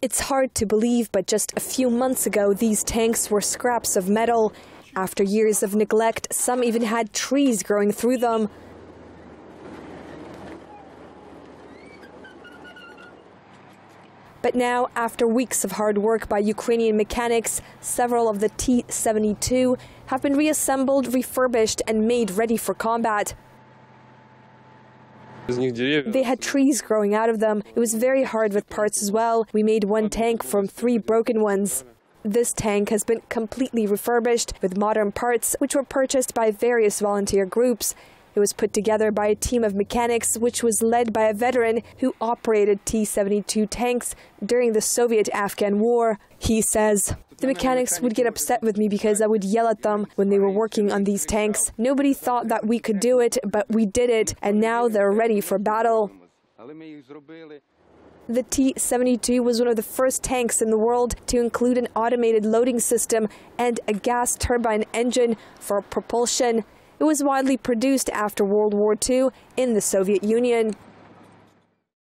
It's hard to believe, but just a few months ago, these tanks were scraps of metal. After years of neglect, some even had trees growing through them. But now, after weeks of hard work by Ukrainian mechanics, several of the T 72 have been reassembled, refurbished, and made ready for combat. They had trees growing out of them. It was very hard with parts as well. We made one tank from three broken ones. This tank has been completely refurbished with modern parts, which were purchased by various volunteer groups. It was put together by a team of mechanics, which was led by a veteran who operated T 72 tanks during the Soviet Afghan War. He says, the mechanics would get upset with me because I would yell at them when they were working on these tanks. Nobody thought that we could do it, but we did it, and now they're ready for battle. The T 72 was one of the first tanks in the world to include an automated loading system and a gas turbine engine for propulsion. It was widely produced after World War II in the Soviet Union.